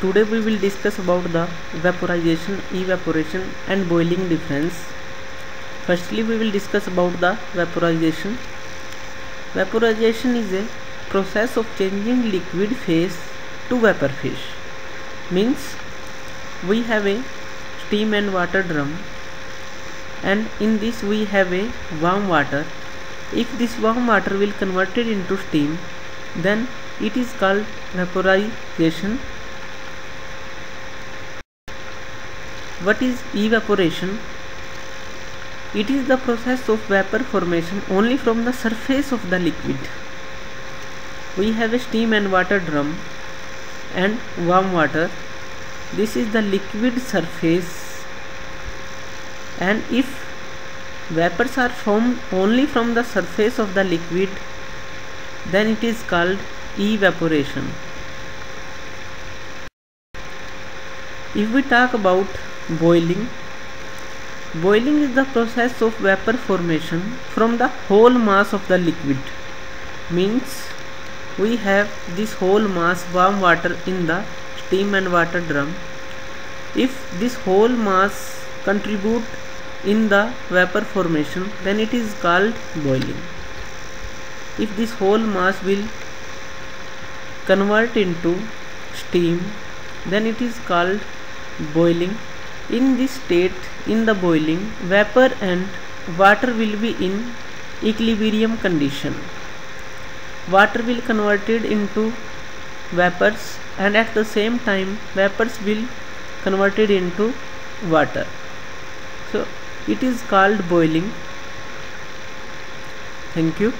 today we will discuss about the vaporization evaporation and boiling difference. Firstly we will discuss about the vaporization. Vaporization is a process of changing liquid phase to vapor phase. Means we have a steam and water drum and in this we have a warm water. If this warm water will converted into steam then it is called vaporization What is evaporation? It is the process of vapor formation only from the surface of the liquid. We have a steam and water drum and warm water. This is the liquid surface and if vapors are formed only from the surface of the liquid then it is called evaporation. If we talk about boiling. Boiling is the process of vapor formation from the whole mass of the liquid. Means we have this whole mass warm water in the steam and water drum. If this whole mass contribute in the vapor formation then it is called boiling. If this whole mass will convert into steam then it is called boiling in this state in the boiling vapor and water will be in equilibrium condition. Water will converted into vapors and at the same time vapors will converted into water. So it is called boiling. Thank you